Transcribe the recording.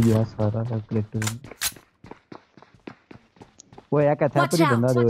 गया सारा कलेक्टर वो एक था पर बंदा दे